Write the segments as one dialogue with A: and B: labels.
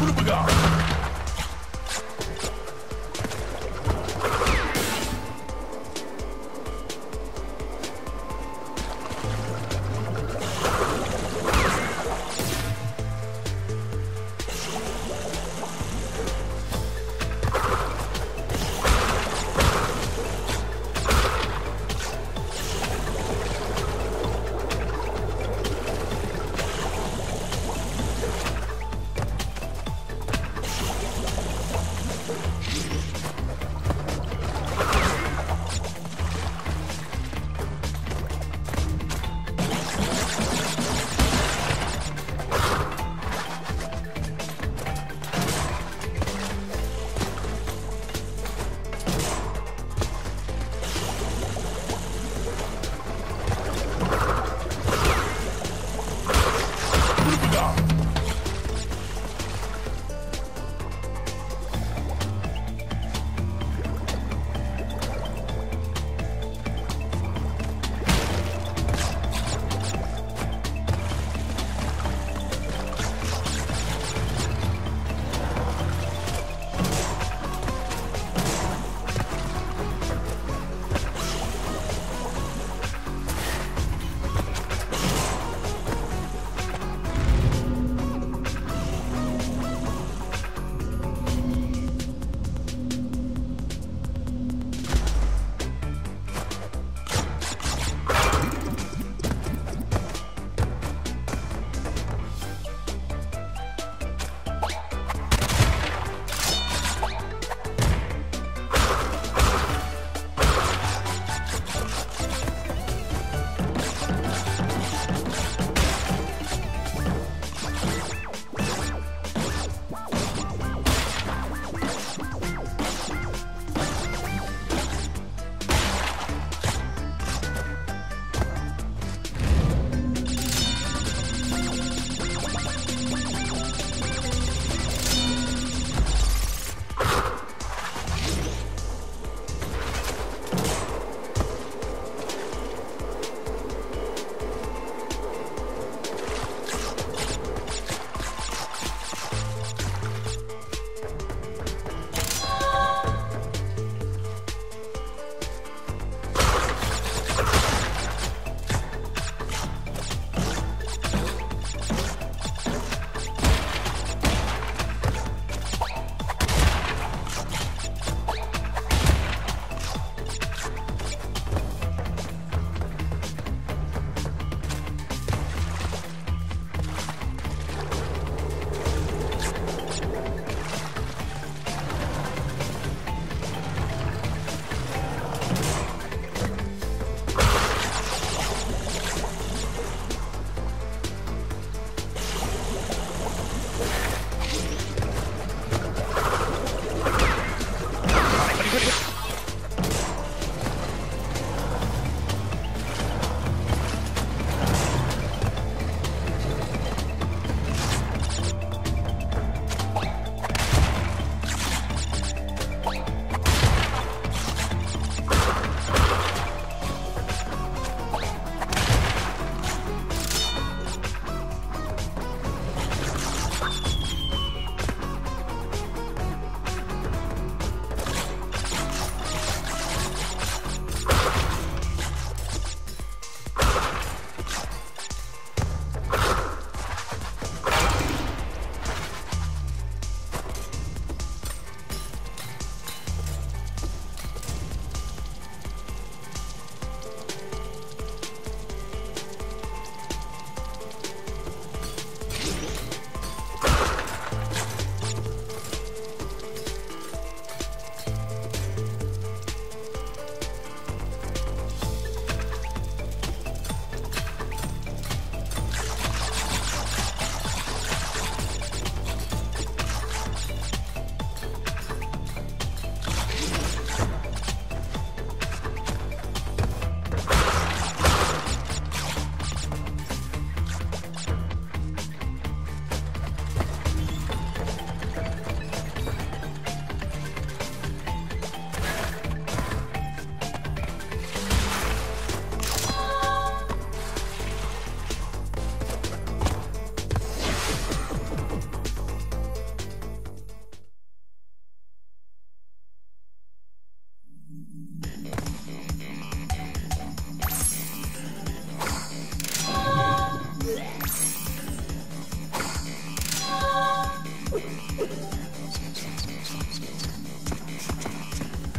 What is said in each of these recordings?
A: Rubigar!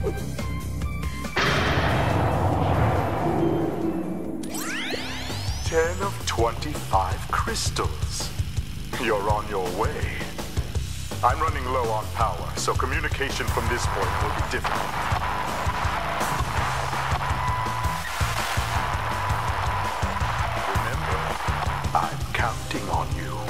A: Ten of 25 crystals. You're on your way. I'm running low on power, so communication from this point will be difficult. Remember, I'm counting on you.